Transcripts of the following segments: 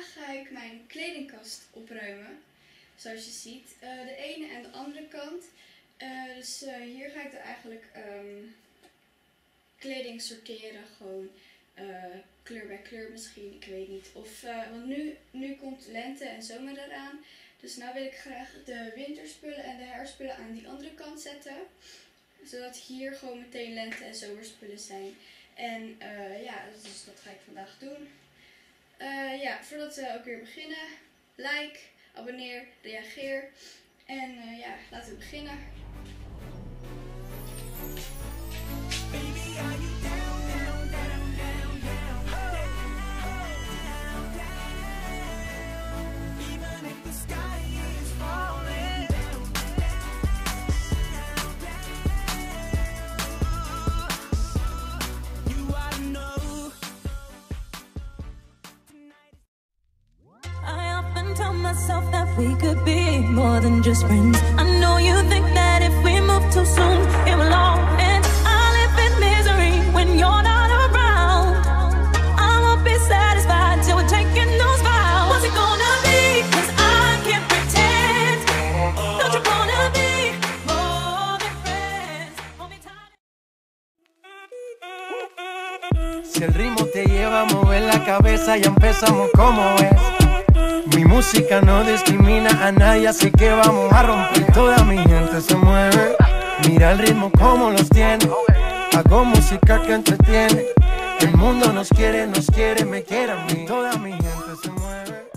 vandaag ga ik mijn kledingkast opruimen. Zoals je ziet. Eh, de ene en de andere kant. Eh, dus eh, hier ga ik er eigenlijk ehm, kleding sorteren. Gewoon kleur bij kleur misschien. Ik weet niet. Of, want nu, nu komt lente en zomer eraan. Dus nu wil ik graag de winterspullen en de herfstspullen aan die andere kant zetten. Zodat hier gewoon meteen lente- en zomerspullen zijn. En ja, dus dat ga ik vandaag doen. Eh, ja, voordat we ook weer beginnen, like, abonneer, reageer. En eh, ja, laten we beginnen. We could be more than just friends. I know you think that if we move too soon, it will all end. I live in misery when you're not around. I won't be satisfied till we're taking those vows. What's it gonna be? 'Cause I can't pretend. Don't you wanna be more than friends? Si el ritmo te lleva a mover la cabeza, ya empezamos como es. Mi música no discrimina a nadie, así que vamos a romper. Toda mi gente se mueve. Mira el ritmo como los tiene. Hago música que entretiene. El mundo nos quiere, nos quiere, me quiere a mí. Toda mi gente se mueve.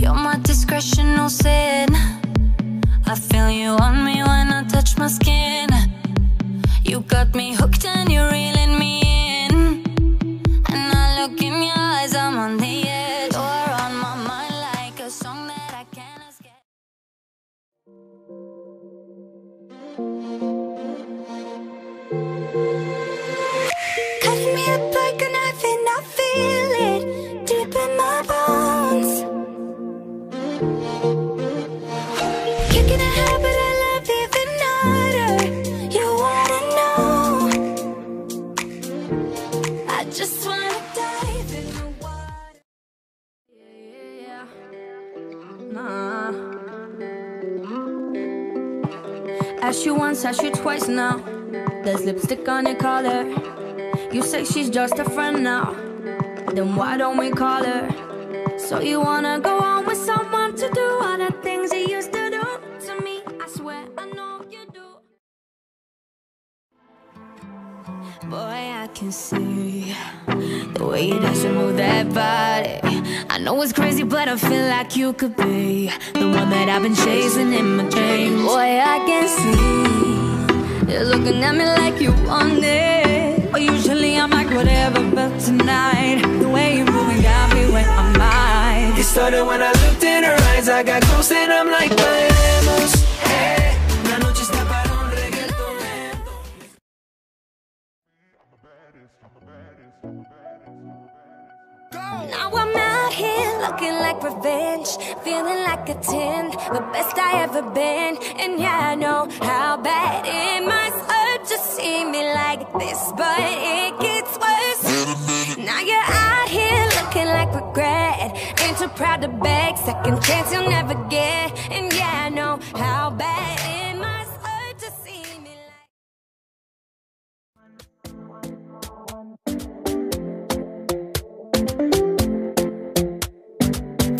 You're my discretional sin. I feel you on me when I touch my skin. You got me hooked and you're reeling Ask you once, ask you twice now. There's lipstick on your collar. You say she's just a friend now. Then why don't we call her? So you wanna go on with someone to do all the things you used to do to me? I swear I know you do. Boy, I can see the way you dance and move that body. I know it's crazy, but I feel like you could be the one that I've been chasing in my dreams. Boy, I can see you're looking at me like you want it. But usually I'm like whatever, but tonight the way you're moving got me where I'm at. It started when I looked in her eyes. I got close and I'm like, bailemos. Hey, la noche está para un reggaeton. Now I'm out here looking like revenge, feeling like a 10, the best I ever been. And yeah, I know how bad it must hurt to see me like this, but it gets worse. Now you're out here looking like regret, ain't too proud to beg, second chance you'll never get. And yeah, I know how bad it must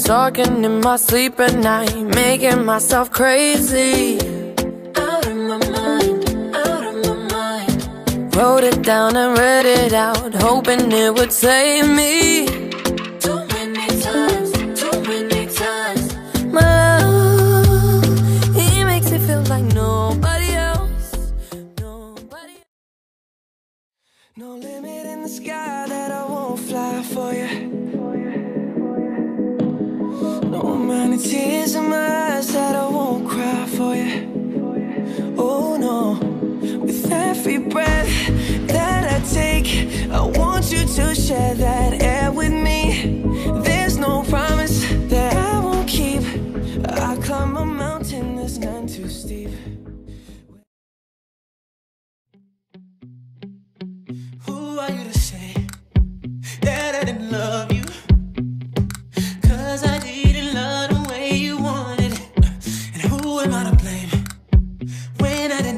Talking in my sleep at night, making myself crazy. Out of my mind, out of my mind. Wrote it down and read it out, hoping it would save me. Too many times, too many times. My love, he makes me feel like nobody else. Nobody No limit in the sky that I won't fly for you. Tears in my eyes that I won't cry for you. Oh no, with every breath that I take, I want you to share that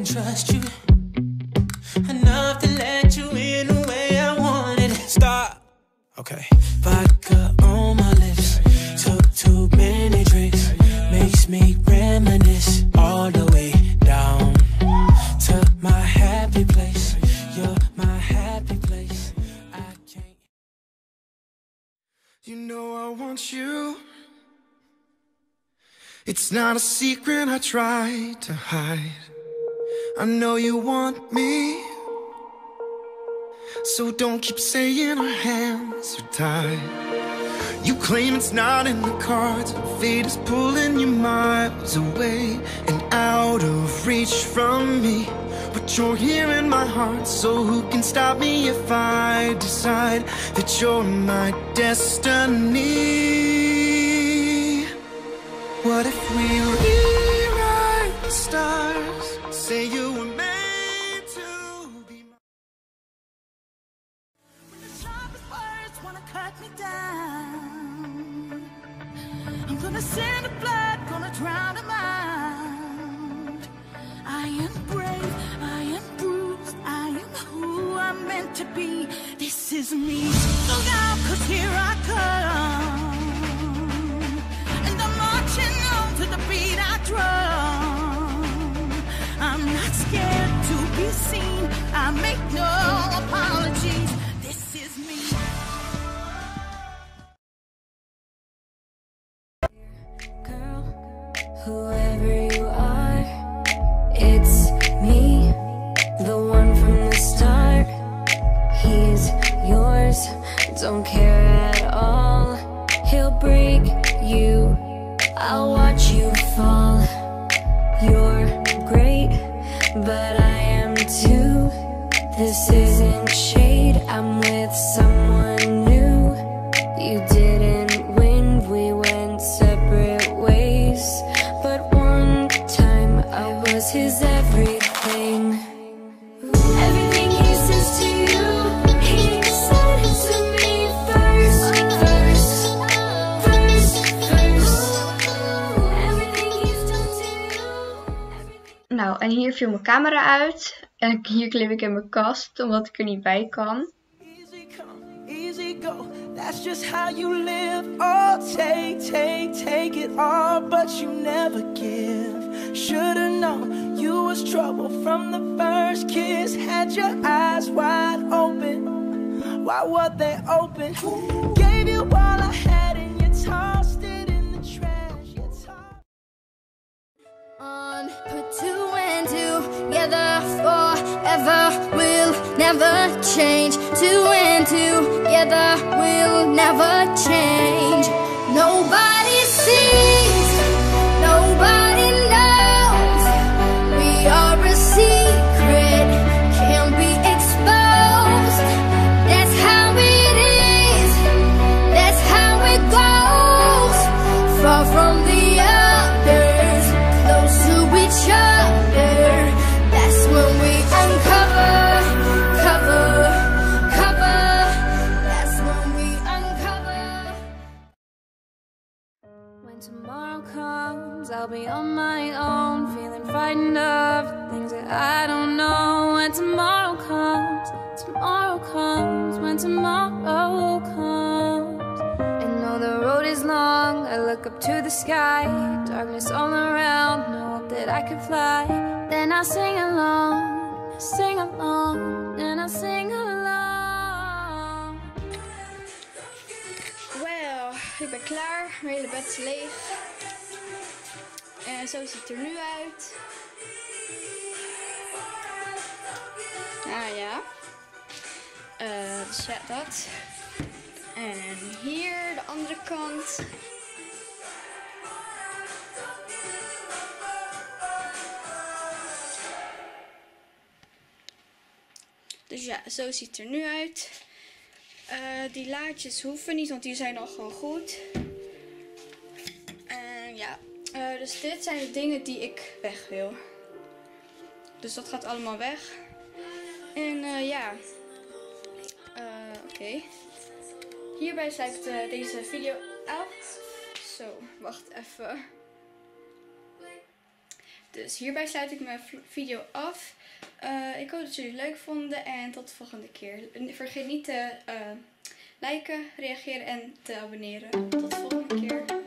trust you enough to let you in the way I wanted. Stop. Okay. Vodka on my lips. Took too many drinks. Makes me reminisce all the way down to my happy place. You're my happy place. I can't. You know I want you. It's not a secret I tried to hide I know you want me. So don't keep saying our hands are tied. You claim it's not in the cards. Fate is pulling you miles away and out of reach from me. But you're here in my heart, so who can stop me if I decide that you're my destiny? Say you were made to be mine. The sharpest words wanna cut me down. I'm gonna send the blood, gonna drown them out. I am brave, I am bruised, I am who I'm meant to be. This is me. Look out, cause here I come. And I'm marching on to the beat I drum. I make no apologies. This is me. Girl, whoever you are, it's me, the one from the start. He's yours, don't care at all. He'll break you, I'll watch you fall. You're great, but. This isn't shade, I'm with someone new. You didn't win, we went separate ways. But one time I was his everything. Everything he says to you, he said to me first, first, first, first. Nou, en hier viel mijn camera uit. En ik- hier klim ik in mijn kast, omdat ik er niet bij kan. Easy come, easy go. That's just how you live. Oh, take, take, take it all, but you never give. Should've known you was trouble from the first kiss. Had your eyes wide open. Why were they open? Gave you all I had and you tossed it in the trash. You tossed on. Put two and together forever will never change. Two and two together will never change. Tomorrow comes, I'll be on my own, feeling frightened of things that I don't know. When tomorrow comes, tomorrow comes, when tomorrow comes. And though the road is long, I look up to the sky, darkness all around, no hope that I can fly. Then I sing along, sing along, then I sing along. Ik ben klaar. Mijn hele bed is leeg. En zo ziet het er nu uit. Ah ja. Ja, dat. En hier de andere kant. Dus ja, zo ziet het er nu uit. Eh, die laadjes hoeven niet, want die zijn al gewoon goed. En ja, eh, dus dit zijn de dingen die ik weg wil. Dus dat gaat allemaal weg. En eh, ja, oké. Hierbij sluit ik deze video af. Zo, wacht even. Dus hierbij sluit ik mijn video af. Eh, ik hoop dat jullie het leuk vonden en tot de volgende keer. Vergeet niet te eh, liken, reageren en te abonneren. Tot de volgende keer.